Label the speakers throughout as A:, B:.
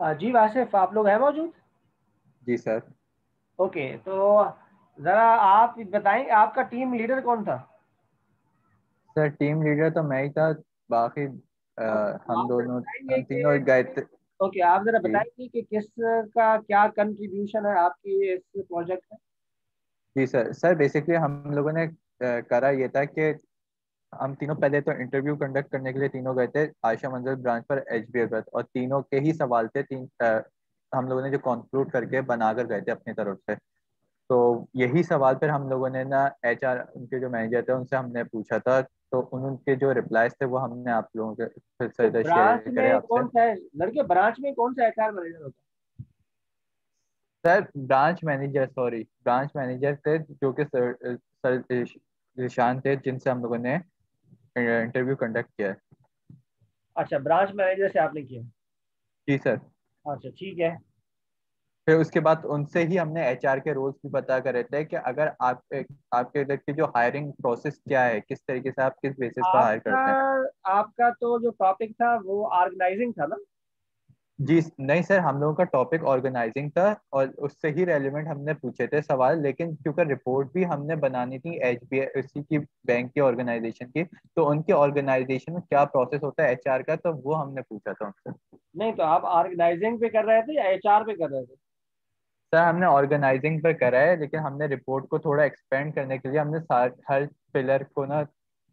A: जी वासिफ आप लोग हैं मौजूद?
B: जी सर।
A: ओके तो ज़रा आप बताएँ आपका टीम लीडर कौन था?
B: सर टीम लीडर तो मैं ही था। बाकी आ, हम दोनों हम तीनों गए थे
A: ओके आप जरा बताएँगे कि किस का क्या कंट्रीब्यूशन है आपकी इस प्रोजेक्ट में?
B: जी सर। सर बेसिकली हम लोगों ने करा ये था कि हम तीनों पहले तो इंटरव्यू कंडक्ट करने के लिए तीनों गए थे आयशा मंजर ब्रांच पर एच बी और तीनों के ही सवाल थे तीन आ, हम लोगों ने जो कंक्लूड करके बनाकर गए थे अपनी तरफ़ से। तो यही सवाल फिर हम लोगों ने ना एच आर उनके जो मैनेजर थे उनसे हमने पूछा था तो उनके जो रिप्लाईज थे वो हमने आप लोगों के फिर से
A: शेयर करे आपसे। लड़के ब्रांच में कौन सा एचआर मैनेजर होता
B: sir branch manager sorry branch manager थे जो कि सर सर निशान थे जिनसे हम लोगों ने इंटरव्यू कंडक्ट किया है।
A: अच्छा ब्रांच मैनेजर से आपने किया?
B: जी सर।
A: अच्छा ठीक है।
B: फिर उसके बाद उनसे ही हमने एचआर के रोल्स भी पता करे थे कि अगर आप आपके इधर की जो हायरिंग प्रोसेस क्या है किस तरीके से आप किस बेसिस पर हायर करते हैं।
A: आपका तो जो टॉपिक था वो ऑर्गेनाइजिंग था ना?
B: जी नहीं सर हम लोगों का टॉपिक ऑर्गेनाइजिंग था और उससे ही रेलिवेंट हमने पूछे थे सवाल लेकिन क्योंकि रिपोर्ट भी हमने बनानी थी एच की बैंक की ऑर्गेनाइजेशन की तो उनके ऑर्गेनाइजेशन में क्या प्रोसेस होता है एचआर का तो वो हमने पूछा था उनसे।
A: नहीं तो आप ऑर्गेनाइजिंग पे कर रहे थे या एचआर पे कर रहे थे?
B: सर हमने ऑर्गेनाइजिंग पर करा है लेकिन हमने रिपोर्ट को थोड़ा एक्सपेंड करने के लिए हमने हर पिलर को ना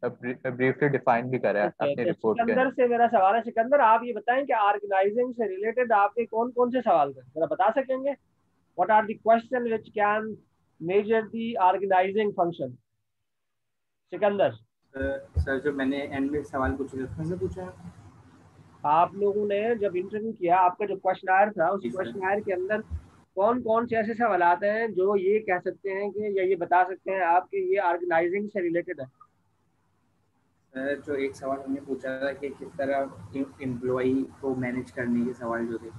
B: ब्रीफली डिफाइन भी करा है अपनी रिपोर्ट
A: तो सिकंदर से मेरा सवाल है सिकंदर आप ये बताएँ कि ऑर्गेनाइजिंग से रिलेटेड आपके कौन कौन से सवाल थे जरा बता सकेंगे? What are the question which can measure the organizing function Sikandar.
C: Sir जो मैंने एंड में सवाल पूछे थे से पूछा
A: आप लोगों ने जब इंटरव्यू किया आपका जो क्वेश्चन आयर था उस क्वेश्चन के अंदर कौन कौन से ऐसे सवाल आते हैं जो ये कह सकते हैं कि या ये बता सकते हैं आपके ये ऑर्गेनाइजिंग से रिलेटेड है?
C: जो एक सवाल हमने पूछा था कि किस तरह एम्प्लॉई को मैनेज करने के सवाल जो थे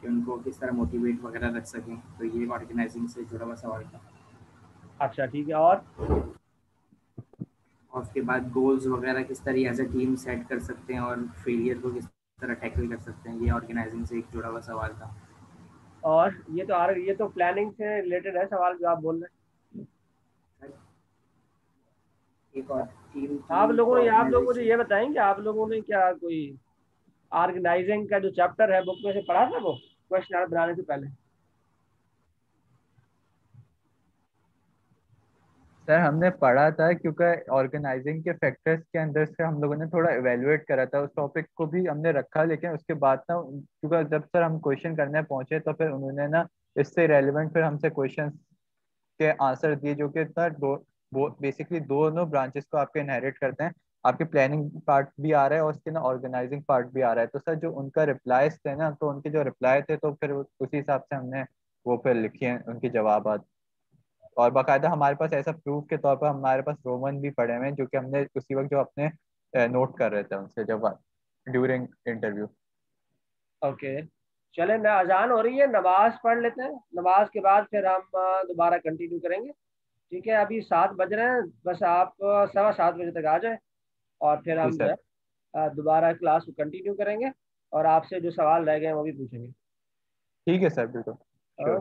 C: कि उनको किस तरह मोटिवेट वगैरह रख सकें तो ये ऑर्गेनाइजिंग से जुड़ा हुआ सवाल था।
A: अच्छा ठीक है और?
C: और उसके बाद गोल्स वगैरह किस तरह एज ए टीम सेट कर सकते हैं और फेलियर को किस तरह टैकल कर सकते हैं ये ऑर्गेनाइजिंग से एक जुड़ा हुआ सवाल था।
A: और ये तो आर ये तो प्लानिंग से रिलेटेड है सवाल जो आप बोल रहे हैं।
C: एक और
A: आप लोगों ने आप लोगों ने ये बताएँ कि आप लोगों ने क्या कोई ऑर्गेनाइजिंग का जो चैप्टर है बुक में से पढ़ा था वो? क्वेश्चन बनाने से पहले।
B: सर हमने पढ़ा था क्योंकि ऑर्गेनाइजिंग के फैक्टर्स के अंदर से हम लोगों ने थोड़ा इवेलुएट करा था। उस टॉपिक को भी हमने रखा लेकिन उसके बाद ना क्योंकि जब सर हम क्वेश्चन करने पहुँचे तो फिर उन्होंने ना इससे रेलिवेंट फिर हमसे क्वेश्चन के आंसर दिए जो कि सर दो बेसिकली दोनों ब्रांचेस को आपके इनहेरिट करते हैं। आपके प्लानिंग पार्ट भी आ रहा है और उसके ना ऑर्गेनाइजिंग पार्ट भी आ रहा है। तो सर, जो उनका रिप्लाईज थे ना तो उनके जो रिप्लाई थे तो फिर उसी हिसाब से हमने वो फिर लिखे हैं, उनके जवाब और बाकायदा हमारे पास ऐसा प्रूफ के तौर पर हमारे पास रोमन भी पड़े हुए हैं, जो कि हमने उसी वक्त जो अपने नोट कर रहे थे उनसे जब ड्यूरिंग इंटरव्यू
A: ओके चले, मैं अजान हो रही है, नमाज़ पढ़ लेते हैं। नमाज़ के बाद फिर हम दोबारा कंटिन्यू करेंगे। ठीक है अभी सात बज रहे हैं बस आप सवा सात बजे तक आ जाए और फिर हम दोबारा क्लास को कंटिन्यू करेंगे और आपसे जो सवाल रह गए वो भी पूछेंगे।
B: ठीक है सर बिल्कुल।